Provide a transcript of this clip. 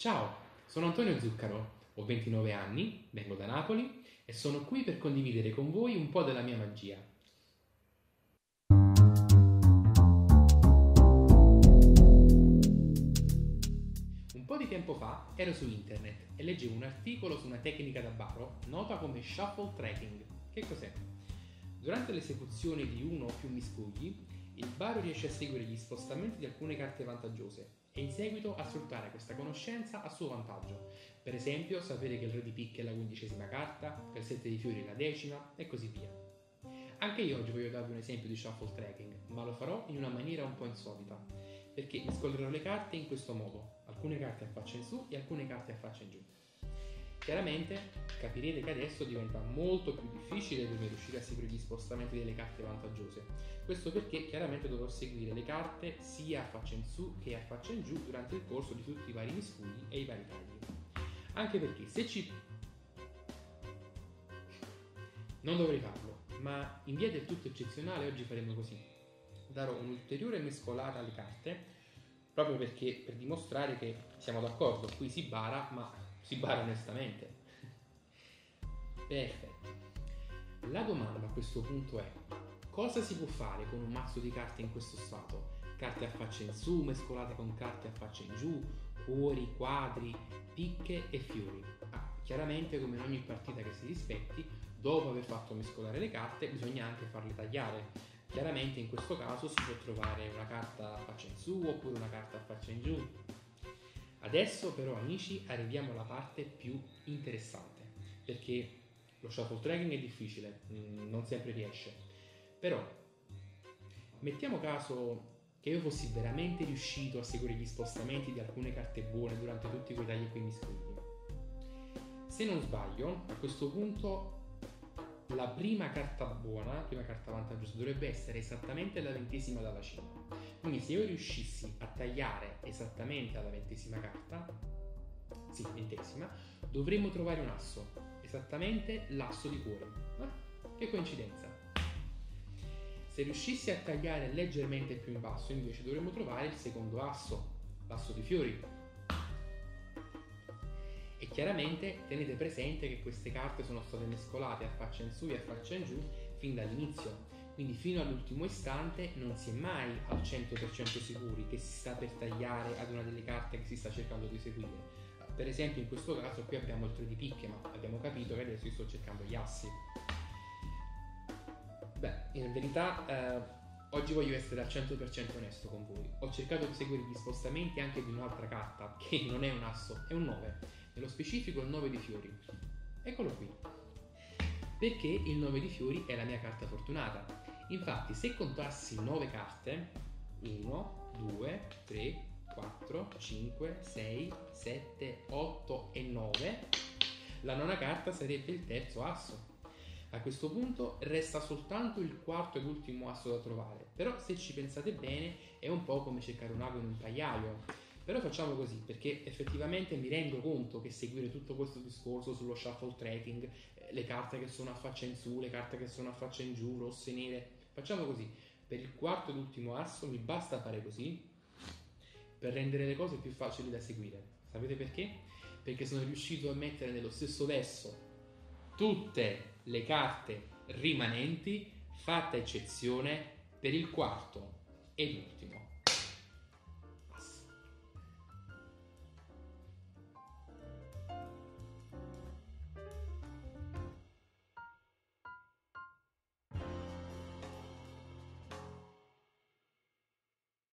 Ciao, sono Antonio Zuccaro, ho 29 anni, vengo da Napoli e sono qui per condividere con voi un po' della mia magia. Un po' di tempo fa ero su internet e leggevo un articolo su una tecnica da baro nota come shuffle tracking. Che cos'è? Durante l'esecuzione di uno o più miscugli, il baro riesce a seguire gli spostamenti di alcune carte vantaggiose e in seguito a sfruttare questa conoscenza a suo vantaggio. Per esempio, sapere che il re di picche è la quindicesima carta, che il sette di fiori è la decima e così via. Anche io oggi voglio darvi un esempio di shuffle tracking, ma lo farò in una maniera un po' insolita, perché mescolerò le carte in questo modo, alcune carte a faccia in su e alcune carte a faccia in giù. Chiaramente capirete che adesso diventa molto più difficile per me riuscire a seguire gli spostamenti delle carte vantaggiose. Questo perché chiaramente dovrò seguire le carte sia a faccia in su che a faccia in giù durante il corso di tutti i vari miscugli e i vari tagli. Anche perché se ci... Non dovrei farlo, ma in via del tutto eccezionale oggi faremo così. Darò un'ulteriore mescolata alle carte, proprio perché per dimostrare che siamo d'accordo, qui si bara, ma si bara onestamente. Perfetto. La domanda a questo punto è: cosa si può fare con un mazzo di carte in questo stato? Carte a faccia in su, mescolate con carte a faccia in giù, cuori, quadri, picche e fiori. Ah, chiaramente, come in ogni partita che si rispetti, dopo aver fatto mescolare le carte, bisogna anche farle tagliare. Chiaramente in questo caso si può trovare una carta a faccia in su oppure una carta a faccia in giù, Adesso però amici arriviamo alla parte più interessante, perché lo shuffle tracking è difficile, mm, non sempre riesce. Però mettiamo caso che io fossi veramente riuscito a seguire gli spostamenti di alcune carte buone durante tutti quei tagli e quei miscugli. Se non sbaglio, a questo punto la prima carta buona, la prima carta vantaggiosa dovrebbe essere esattamente la ventesima dalla cima. Quindi se io riuscissi a tagliare esattamente alla ventesima carta, sì, ventesima, dovremmo trovare un asso, esattamente l'asso di cuore. Eh? Che coincidenza! Se riuscissi a tagliare leggermente più in basso, invece dovremmo trovare il secondo asso, l'asso di fiori, e chiaramente tenete presente che queste carte sono state mescolate a faccia in su e a faccia in giù fin dall'inizio, quindi fino all'ultimo istante non si è mai al 100% sicuri che si sta per tagliare ad una delle carte che si sta cercando di eseguire. Per esempio in questo caso qui abbiamo il 3 di picche, ma abbiamo capito che adesso io sto cercando gli assi. Beh, in verità eh, oggi voglio essere al 100% onesto con voi. Ho cercato di seguire gli spostamenti anche di un'altra carta, che non è un asso, è un 9 nello specifico il 9 di fiori. Eccolo qui. Perché il 9 di fiori è la mia carta fortunata. Infatti, se contassi 9 carte, 1, 2, 3, 4, 5, 6, 7, 8 e 9, la nona carta sarebbe il terzo asso. A questo punto resta soltanto il quarto ed ultimo asso da trovare, però se ci pensate bene è un po' come cercare un ago in un pagliaio però facciamo così perché effettivamente mi rendo conto che seguire tutto questo discorso sullo shuffle tracking, eh, le carte che sono a faccia in su, le carte che sono a faccia in giù, rosse e nere, facciamo così. Per il quarto ed ultimo asso mi basta fare così per rendere le cose più facili da seguire. Sapete perché? Perché sono riuscito a mettere nello stesso verso tutte le carte rimanenti, fatta eccezione per il quarto ed ultimo.